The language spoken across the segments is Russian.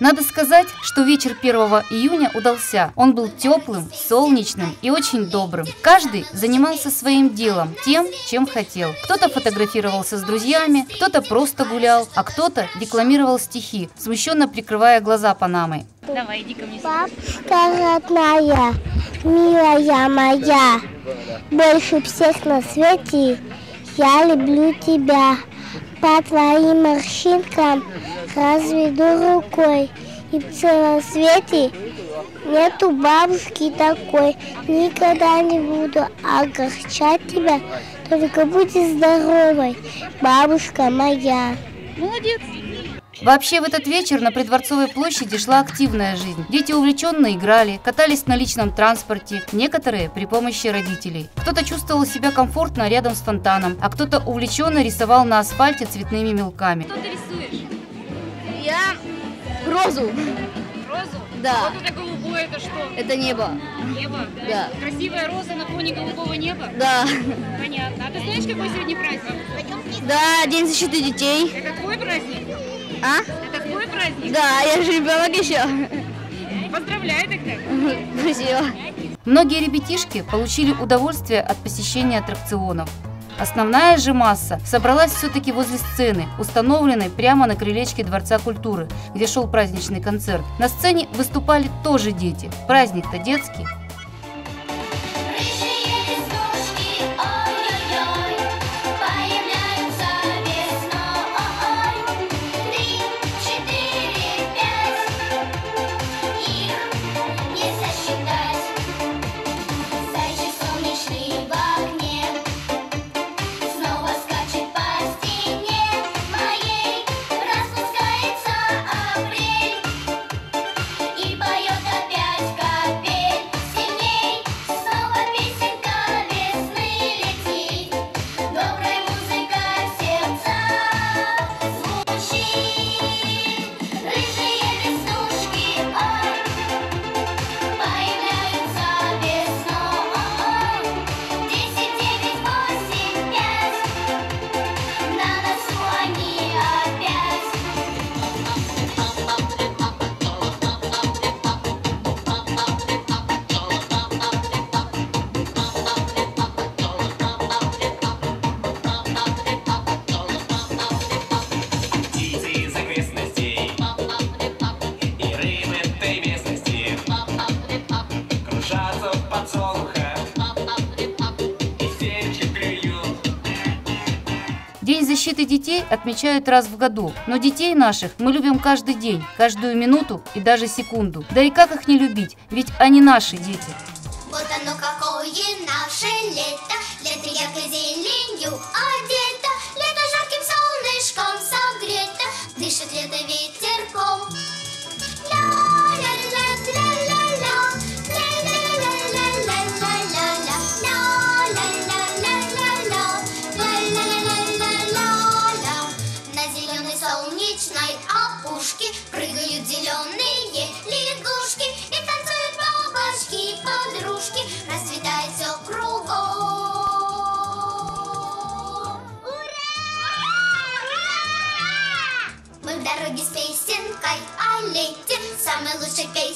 Надо сказать, что вечер 1 июня удался. Он был теплым, солнечным и очень добрым. Каждый занимался своим делом, тем, чем хотел. Кто-то фотографировался с друзьями, кто-то просто гулял, а кто-то декламировал стихи, смущенно прикрывая глаза Панамой. Давай, иди ко мне. Бабушка родная, милая моя, больше всех на свете я люблю тебя. По твоим морщинкам разведу рукой, и в целом свете нету бабушки такой. Никогда не буду огорчать тебя, только будь здоровой, бабушка моя. Молодец. Вообще в этот вечер на Придворцовой площади шла активная жизнь. Дети увлеченно играли, катались на личном транспорте, некоторые при помощи родителей. Кто-то чувствовал себя комфортно рядом с фонтаном, а кто-то увлеченно рисовал на асфальте цветными мелками. Что ты рисуешь? Я розу. Розу? Да. Вот это голубое, это что? Это небо. Небо? Да. Красивая роза на фоне голубого неба? Да. Понятно. А ты знаешь, какой сегодня праздник? Да, День защиты детей. Это твой праздник? А? Это твой праздник? Да, я же ребенок еще. Поздравляю тогда. Спасибо. Многие ребятишки получили удовольствие от посещения аттракционов. Основная же масса собралась все-таки возле сцены, установленной прямо на крылечке Дворца культуры, где шел праздничный концерт. На сцене выступали тоже дети. Праздник-то детский. День защиты детей отмечают раз в году, но детей наших мы любим каждый день, каждую минуту и даже секунду. Да и как их не любить, ведь они наши дети. Вот оно какое наше лето, лето яркой зеленью одето, лето жарким солнышком согрето, дышит лето солнечной опушке прыгают зеленые лягушки и танцуют бабочки, подружки, расцветает все кругом. Мы в дороге с песенкой о лете, самой лучшей песенкой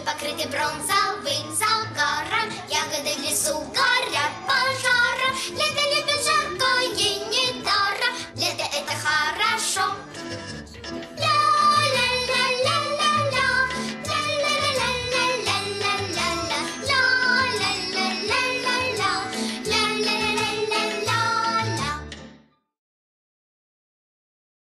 покрыты бронзовым